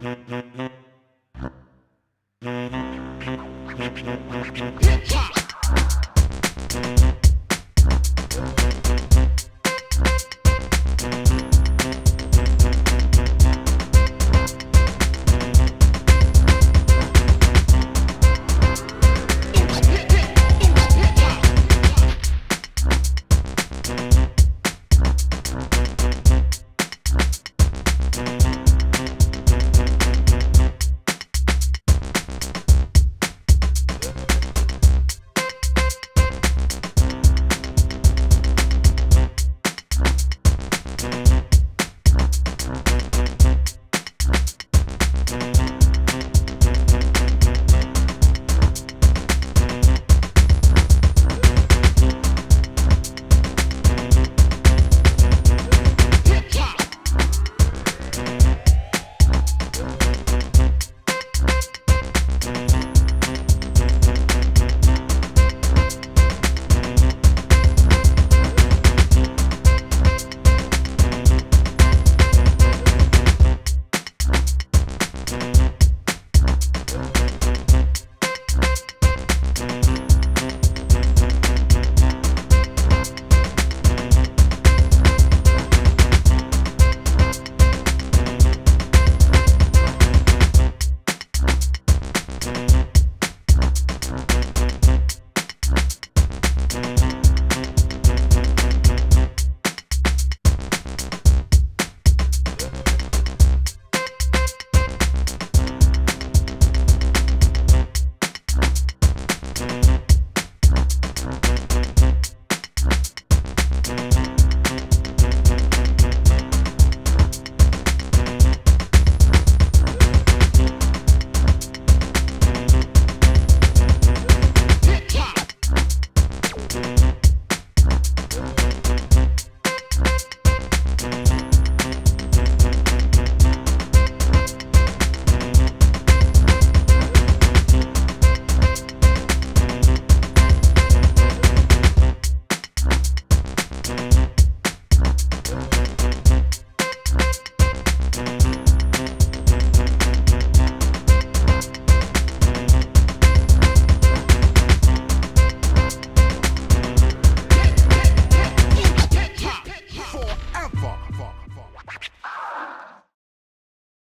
Hip hop.